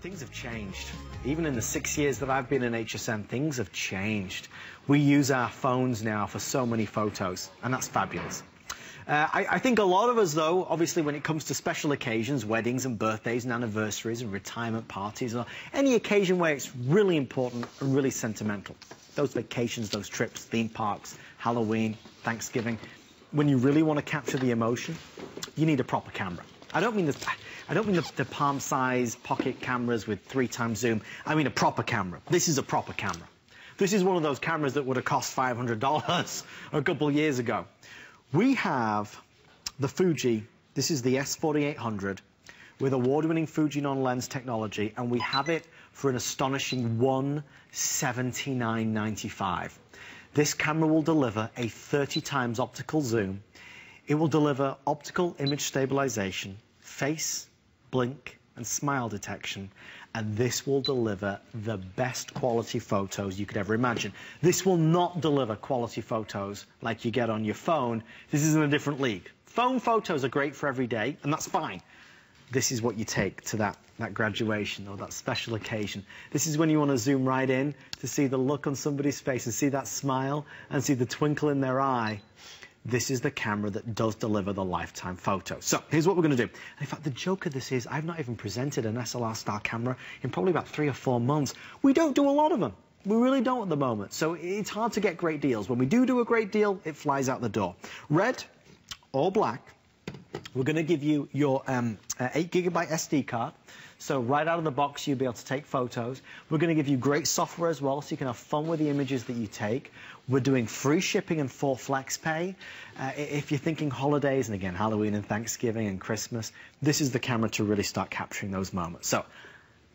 things have changed. Even in the six years that I've been in HSN, things have changed. We use our phones now for so many photos, and that's fabulous. Uh, I, I, think a lot of us, though, obviously when it comes to special occasions, weddings and birthdays and anniversaries and retirement parties, or any occasion where it's really important and really sentimental, those vacations, those trips, theme parks, Halloween, Thanksgiving, when you really want to capture the emotion, you need a proper camera. I don't mean the, I don't mean the, the palm-size pocket cameras with three times zoom. I mean a proper camera. This is a proper camera. This is one of those cameras that would have cost $500 a couple of years ago. We have the Fuji. This is the S4800 with award-winning Fujinon lens technology, and we have it for an astonishing $179.95. This camera will deliver a 30 times optical zoom. It will deliver optical image stabilization, face, blink, and smile detection, and this will deliver the best quality photos you could ever imagine. This will not deliver quality photos like you get on your phone. This is in a different league. Phone photos are great for every day, and that's fine. This is what you take to that, that graduation or that special occasion. This is when you want to zoom right in to see the look on somebody's face and see that smile and see the twinkle in their eye this is the camera that does deliver the lifetime photo. So here's what we're going to do. in fact, the joke of this is I've not even presented an SLR style camera in probably about three or four months. We don't do a lot of them. We really don't at the moment. So it's hard to get great deals. When we do do a great deal, it flies out the door. Red or black, we're going to give you your um, uh, 8 gigabyte SD card. So right out of the box, you'll be able to take photos. We're going to give you great software as well, so you can have fun with the images that you take. We're doing free shipping and full flex pay. Uh, if you're thinking holidays, and again, Halloween and Thanksgiving and Christmas, this is the camera to really start capturing those moments. So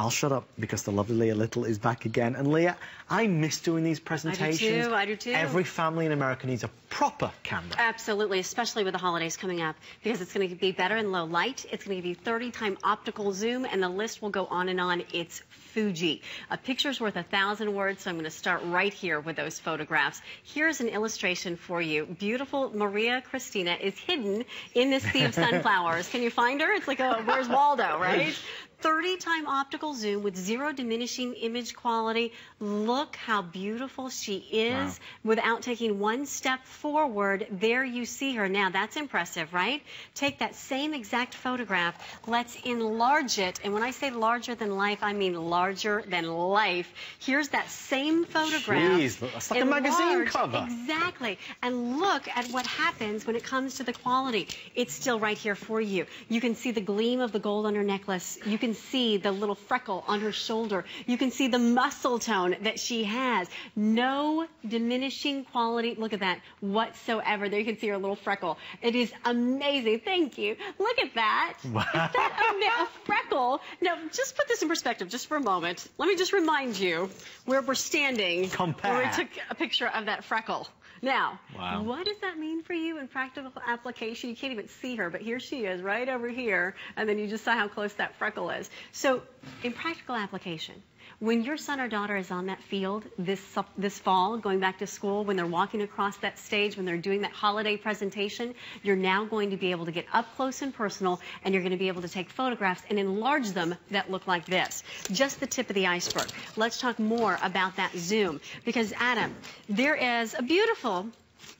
I'll shut up because the lovely Leah Little is back again. And Leah, I miss doing these presentations. I do too, I do too. Every family in America needs a proper camera. Absolutely, especially with the holidays coming up because it's going to be better in low light. It's going to give you 30 time optical zoom and the list will go on and on. It's Fuji. A picture's worth a thousand words, so I'm going to start right here with those photographs. Here's an illustration for you. Beautiful Maria Cristina is hidden in this sea of sunflowers. Can you find her? It's like a Where's Waldo, right? 30 time optical zoom with zero diminishing image quality. Look how beautiful she is wow. without taking one step forward. There you see her. Now that's impressive, right? Take that same exact photograph. Let's enlarge it. And when I say larger than life, I mean larger than life. Here's that same photograph. Jeez, that's like enlarged. a magazine cover. Exactly. And look at what happens when it comes to the quality. It's still right here for you. You can see the gleam of the gold on her necklace. You can can see the little freckle on her shoulder. You can see the muscle tone that she has. No diminishing quality, look at that, whatsoever. There you can see her little freckle. It is amazing. Thank you. Look at that. Wow. Is that a, a freckle? Now, just put this in perspective just for a moment. Let me just remind you where we're standing. Compare. Where we took a picture of that freckle. Now, wow. what does that mean for you in practical application? You can't even see her, but here she is right over here, and then you just saw how close that freckle is. So in practical application, when your son or daughter is on that field this this fall, going back to school, when they're walking across that stage, when they're doing that holiday presentation, you're now going to be able to get up close and personal, and you're going to be able to take photographs and enlarge them that look like this. Just the tip of the iceberg. Let's talk more about that zoom, because Adam, there is a beautiful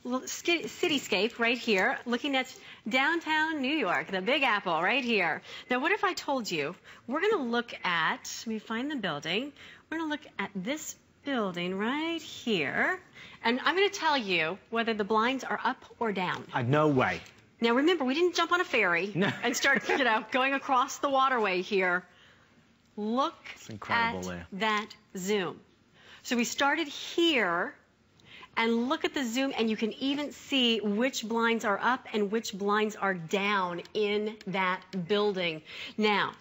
cityscape right here, looking at downtown New York, the Big Apple right here. Now, what if I told you we're going to look at, let me find the building, we're going to look at this building right here, and I'm going to tell you whether the blinds are up or down. Uh, no way. Now, remember, we didn't jump on a ferry no. and start, you know, going across the waterway here. Look at there. that zoom. So we started here and look at the zoom and you can even see which blinds are up and which blinds are down in that building. Now,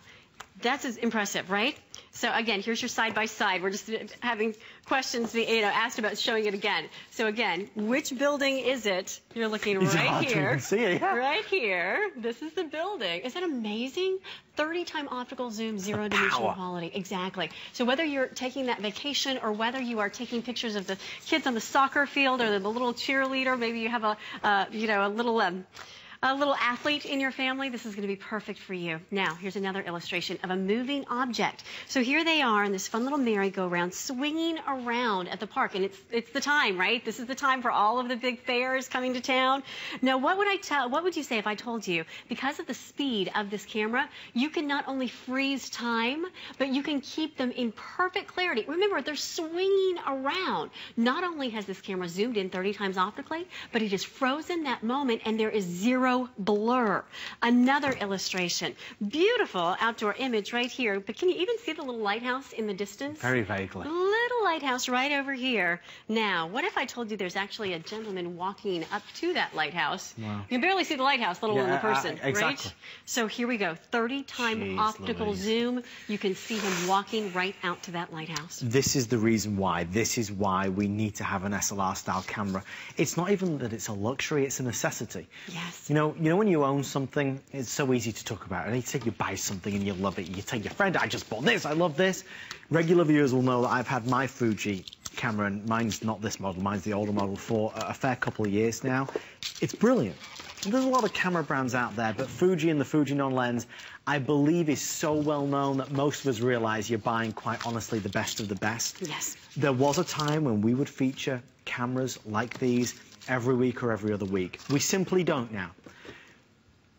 that's impressive, right? So again, here's your side by side. We're just having questions, you know, asked about showing it again. So again, which building is it? You're looking it's right here. see it, yeah. Right here. This is the building. Is that amazing? 30 time optical zoom, zero dimensional quality. Exactly. So whether you're taking that vacation or whether you are taking pictures of the kids on the soccer field or the, the little cheerleader, maybe you have a, uh, you know, a little um, a little athlete in your family, this is going to be perfect for you. Now, here's another illustration of a moving object. So here they are in this fun little merry-go-round swinging around at the park. And it's, it's the time, right? This is the time for all of the big fairs coming to town. Now, what would I tell, what would you say if I told you, because of the speed of this camera, you can not only freeze time, but you can keep them in perfect clarity. Remember, they're swinging around. Not only has this camera zoomed in 30 times optically, but it has frozen that moment and there is zero blur. Another illustration. Beautiful outdoor image right here. But can you even see the little lighthouse in the distance? Very vaguely. Little lighthouse right over here. Now, what if I told you there's actually a gentleman walking up to that lighthouse? Wow. You can barely see the lighthouse, let alone yeah, the person, uh, exactly. right? So here we go. 30 time optical Louise. zoom. You can see him walking right out to that lighthouse. This is the reason why. This is why we need to have an SLR style camera. It's not even that it's a luxury, it's a necessity. Yes. You know, you know when you own something, it's so easy to talk about. And you say you buy something and you love it. You tell your friend, I just bought this, I love this. Regular viewers will know that I've had my Fuji camera, and mine's not this model, mine's the older model, for a fair couple of years now. It's brilliant. There's a lot of camera brands out there, but Fuji and the Fujinon lens, I believe, is so well known that most of us realize you're buying, quite honestly, the best of the best. Yes. There was a time when we would feature cameras like these every week or every other week. We simply don't now.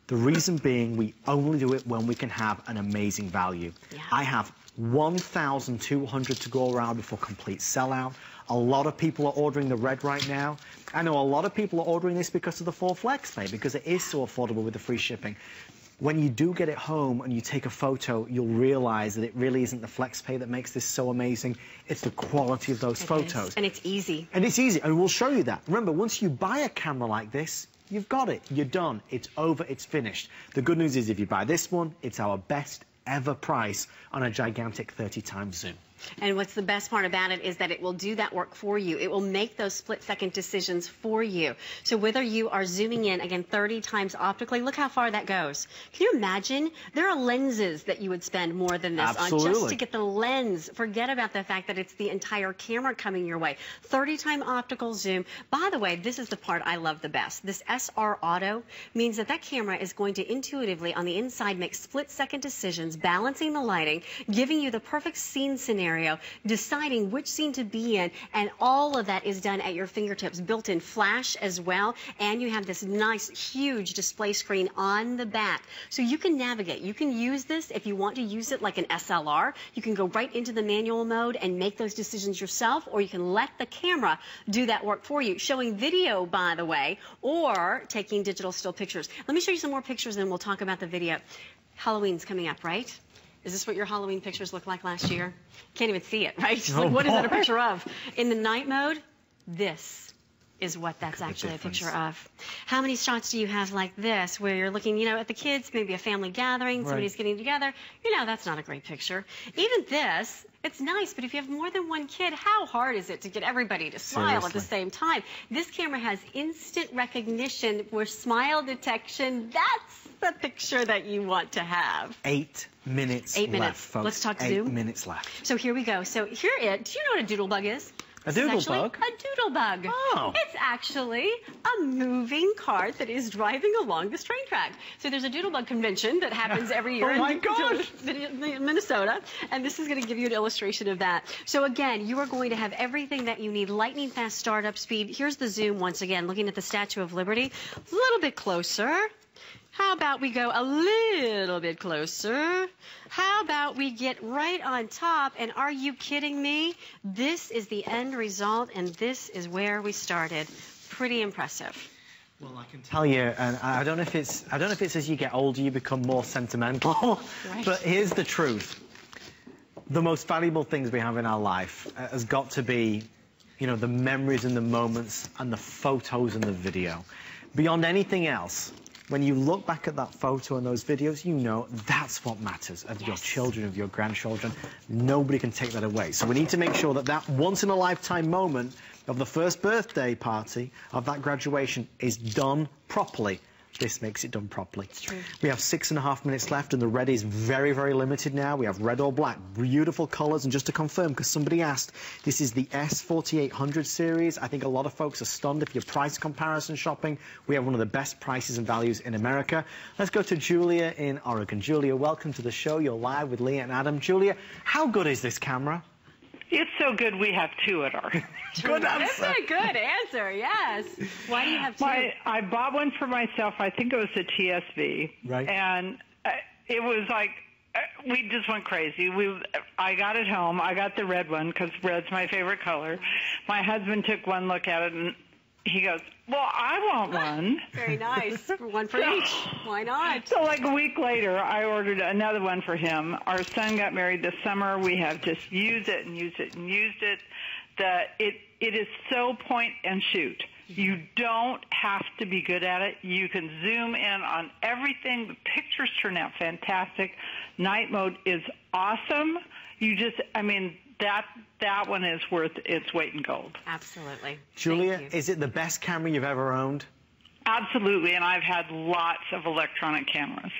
The reason being we only do it when we can have an amazing value. Yeah. I have 1,200 to go around before complete sellout. A lot of people are ordering the red right now. I know a lot of people are ordering this because of the full flex pay, because it is so affordable with the free shipping. When you do get it home and you take a photo, you'll realize that it really isn't the flex pay that makes this so amazing. It's the quality of those it photos. Is. And it's easy. And it's easy. And we'll show you that. Remember, once you buy a camera like this, You've got it. You're done. It's over. It's finished. The good news is if you buy this one, it's our best ever price on a gigantic 30 times zoom. And what's the best part about it is that it will do that work for you. It will make those split second decisions for you. So whether you are zooming in, again, 30 times optically, look how far that goes. Can you imagine? There are lenses that you would spend more than this Absolutely. on just to get the lens. Forget about the fact that it's the entire camera coming your way. 30 time optical zoom. By the way, this is the part I love the best. This SR Auto means that that camera is going to intuitively on the inside make split second decisions, balancing the lighting, giving you the perfect scene scenario deciding which scene to be in, and all of that is done at your fingertips, built-in flash as well, and you have this nice, huge display screen on the back. So you can navigate. You can use this if you want to use it like an SLR. You can go right into the manual mode and make those decisions yourself, or you can let the camera do that work for you, showing video, by the way, or taking digital still pictures. Let me show you some more pictures and we'll talk about the video. Halloween's coming up, right? Is this what your Halloween pictures looked like last year? Can't even see it, right? Oh, like, what boy. is that a picture of? In the night mode, this is what that's actually a picture of. How many shots do you have like this where you're looking, you know, at the kids, maybe a family gathering, somebody's getting together? You know, that's not a great picture. Even this, it's nice, but if you have more than one kid, how hard is it to get everybody to smile Seriously. at the same time? This camera has instant recognition for smile detection, that's the picture that you want to have. Eight minutes Eight left, minutes. folks. Let's talk Eight Zoom. minutes left. So here we go. So here it. Do you know what a doodle bug is? A doodle actually bug? A doodle bug. Oh. It's actually a moving cart that is driving along this train track. So there's a doodle bug convention that happens every oh year Oh my in gosh. Minnesota, and this is going to give you an illustration of that. So again, you are going to have everything that you need. Lightning fast startup speed. Here's the zoom once again, looking at the Statue of Liberty. A little bit closer. How about we go a little bit closer? How about we get right on top? And are you kidding me? This is the end result, and this is where we started. Pretty impressive. Well, I can tell you, and I don't know if it's I don't know if it's as you get older you become more sentimental, Right. but here's the truth: the most valuable things we have in our life uh, has got to be, you know, the memories and the moments and the photos and the video. Beyond anything else, when you look back at that photo and those videos, you know that's what matters of your children, of your grandchildren. Nobody can take that away. So we need to make sure that that once in a lifetime moment of the first birthday party of that graduation is done properly. This makes it done properly. We have six and a half minutes left, and the red is very, very limited now. We have red or black, beautiful colours. And just to confirm, because somebody asked, this is the S4800 series. I think a lot of folks are stunned if you're price comparison shopping. We have one of the best prices and values in America. Let's go to Julia in Oregon. Julia, welcome to the show. You're live with Leah and Adam. Julia, how good is this camera? It's so good we have two at our. good That's a good answer, yes. Why do you have two? My, I bought one for myself. I think it was a TSV. Right. And uh, it was like uh, we just went crazy. We I got it home. I got the red one because red's my favorite color. My husband took one look at it and he goes, "Well, I want one." Very nice. One for each. Why not? So like a week later, I ordered another one for him. Our son got married this summer. We have just used it and used it and used it. The it it is so point and shoot. You don't have to be good at it. You can zoom in on everything. The pictures turn out fantastic. Night mode is awesome. You just, I mean, that that one is worth its weight in gold. Absolutely. Julia, is it the best camera you've ever owned? Absolutely, and I've had lots of electronic cameras.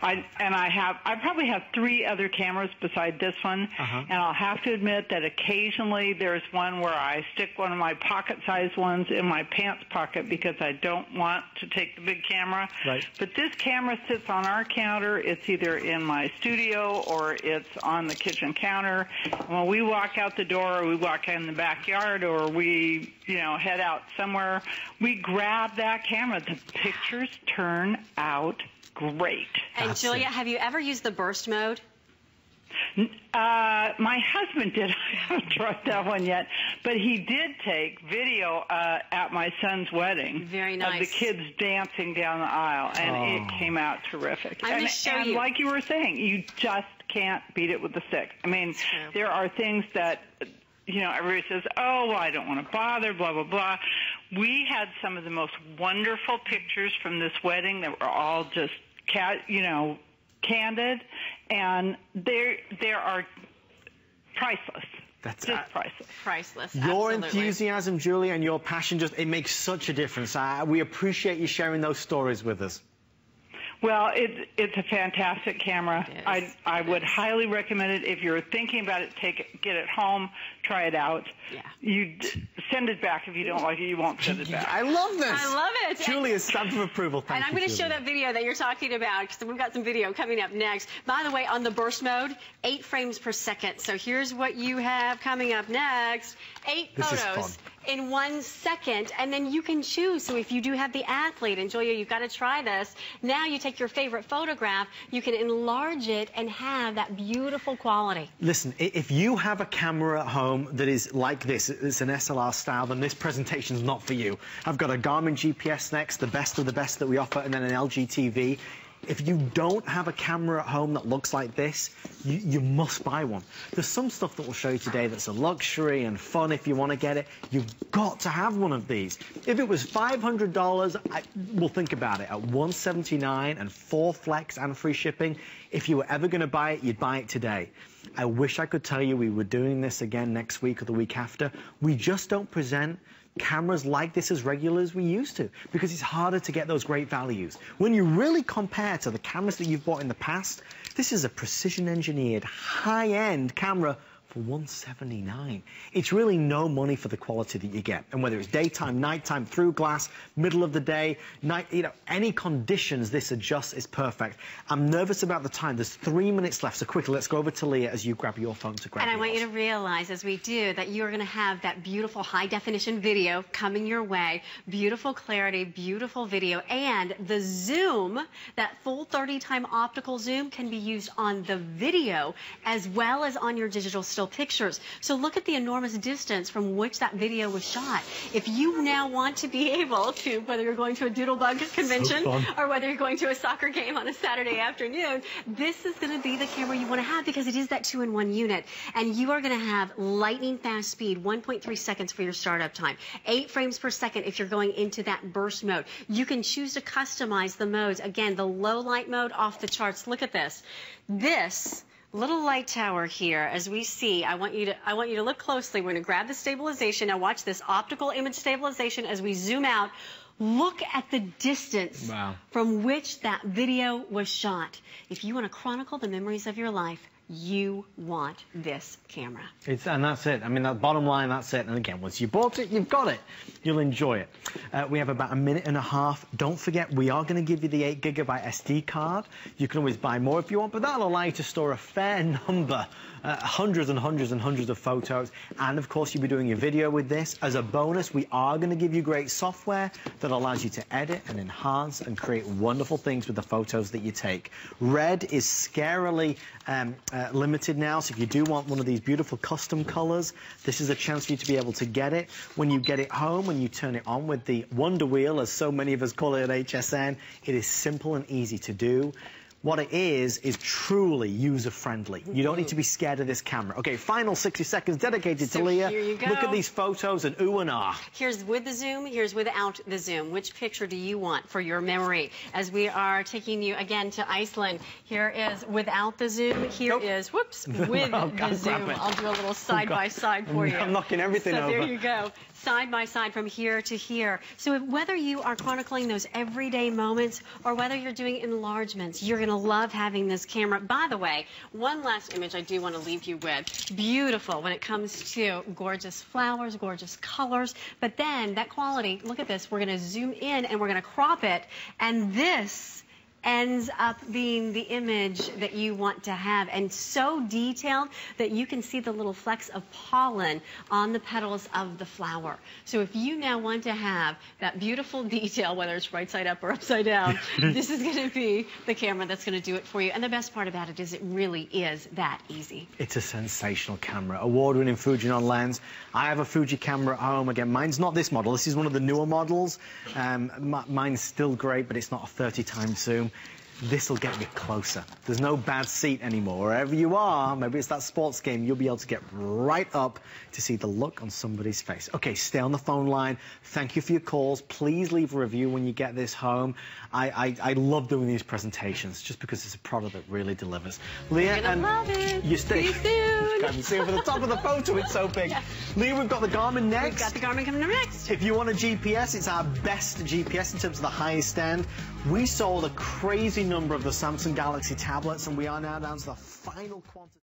I and I have I probably have three other cameras beside this one, Uh-huh. and I'll have to admit that occasionally there's one where I stick one of my pocket-sized ones in my pants pocket because I don't want to take the big camera. Right. But this camera sits on our counter. It's either in my studio or it's on the kitchen counter. And when we walk out the door, or we walk in the backyard, or we, you know, head out somewhere, we grab that camera. The pictures turn out great. And That's Julia, it. have you ever used the burst mode? Uh, my husband did. I haven't tried that one yet, but he did take video uh, at my son's wedding. Very Of the kids dancing down the aisle, and Oh. it came out terrific. I'm and gonna show and you. like you were saying, you just can't beat it with the stick. I mean, there are things that you know everybody says, "Oh, well, I don't want to bother," blah blah blah. We had some of the most wonderful pictures from this wedding that were all just cat, you know, candid, and there there are priceless. That's just uh, priceless. Priceless. Your Absolutely. enthusiasm, Julie, and your passion just, it makes such a difference. I, we appreciate you sharing those stories with us. Well, it, it's a fantastic camera. It is. I I would is. highly recommend it if you're thinking about it. Take it, get it home, try it out. Yeah. You d- send it back if you don't like it. You won't send it back. I love this. I love it. Julia, stamp of approval. Thank and I'm going to show that video that you're talking about because we've got some video coming up next. By the way, on the burst mode, eight frames per second. So here's what you have coming up next: eight This is photos fun. In one second, and then you can choose. So if you do have the athlete, and Julia, you've got to try this. Now you take your favorite photograph, you can enlarge it and have that beautiful quality. Listen, if you have a camera at home that is like this, it's an SLR style, then this presentation is not for you. I've got a Garmin GPS next, the best of the best that we offer, and then an LG TV. If you don't have a camera at home that looks like this, you, you must buy one. There's some stuff that we'll show you today that's a luxury and fun if you want to get it. You've got to have one of these. If it was $500, I, we'll think about it. At 179 and four flex and free shipping, if you were ever going to buy it, you'd buy it today. I wish I could tell you we were doing this again next week or the week after. We just don't present cameras like this as regular as we used to because it's harder to get those great values. When you really compare to the cameras that you've bought in the past, this is a precision engineered high-end camera for 179 It's really no money for the quality that you get. And whether it's daytime, nighttime, through glass, middle of the day, night, you know, any conditions this adjusts is perfect. I'm nervous about the time. There's three minutes left, so quickly, let's go over to Leah as you grab your phone to grab And I want you to realize as we do that you're going to have that beautiful high definition video coming your way. Beautiful clarity, beautiful video, and the zoom, that full 30 time optical zoom can be used on the video as well as on your digital still pictures. So look at the enormous distance from which that video was shot. If you now want to be able to, whether you're going to a Doodlebug convention fun. or whether you're going to a soccer game on a Saturday afternoon, this is going to be the camera you want to have because it is that two-in-one unit. And you are going to have lightning fast speed, 1.3 seconds for your startup time, 8 frames per second if you're going into that burst mode. You can choose to customize the modes. Again, the low light mode off the charts. Look at this. This little light tower here as we see I want you to I want you to look closely we're going to grab the stabilization now watch this optical image stabilization as we zoom out Look at the distance wow. from which that video was shot. If you want to chronicle the memories of your life, you want this camera. It's, and that's it. I mean, that bottom line, that's it. And again, once you bought it, you've got it. You'll enjoy it. Uh, we have about a minute and a half. Don't forget, we are going to give you the 8 gigabyte SD card. You can always buy more if you want, but that'll allow you to store a fair number, uh, hundreds and hundreds and hundreds of photos. And of course, you'll be doing your video with this. As a bonus, we are going to give you great software that allows you to edit and enhance and create wonderful things with the photos that you take. Red is scarily um, uh, limited now, so if you do want one of these beautiful custom colors, this is a chance for you to be able to get it. When you get it home, when you turn it on with the Wonder Wheel, as so many of us call it at HSN, it is simple and easy to do. What it is, is truly user-friendly. You don't need to be scared of this camera. Okay, final 60 seconds dedicated so to Leah. Here you go. Look at these photos and ooh and ah. Here's with the zoom, here's without the zoom. Which picture do you want for your memory? As we are taking you again to Iceland, here is without the zoom, Here nope. is whoops, with oh, the zoom. I'll do a little side by side for you. I'm knocking everything so over. there you go side by side from here to here. So if, whether you are chronicling those everyday moments or whether you're doing enlargements, you're going to love having this camera. By the way, one last image I do want to leave you with. Beautiful when it comes to gorgeous flowers, gorgeous colors, but then that quality, look at this, we're going to zoom in and we're going to crop it, and this ends up being the image that you want to have and so detailed that you can see the little flecks of pollen on the petals of the flower. So if you now want to have that beautiful detail, whether it's right side up or upside down, this is going to be the camera that's going to do it for you. And the best part about it is it really is that easy. It's a sensational camera. Award-winning Fujinon lens. I have a Fuji camera at home. Again, mine's not this model. This is one of the newer models. Um, mine's still great, but it's not a 30 times zoom this will get me closer. There's no bad seat anymore. Wherever you are, maybe it's that sports game, you'll be able to get right up to see the look on somebody's face. Okay, stay on the phone line. Thank you for your calls. Please leave a review when you get this home. I, I, I love doing these presentations just because it's a product that really delivers. Leah, and love it. you stay. See you soon. can see over the top of the photo, it's so big. Yeah. Leah, we've got the Garmin next. We've got the Garmin coming up next. If you want a GPS, it's our best GPS in terms of the highest end. We sold a crazy number of the Samsung Galaxy tablets, and we are now down to the final quantity.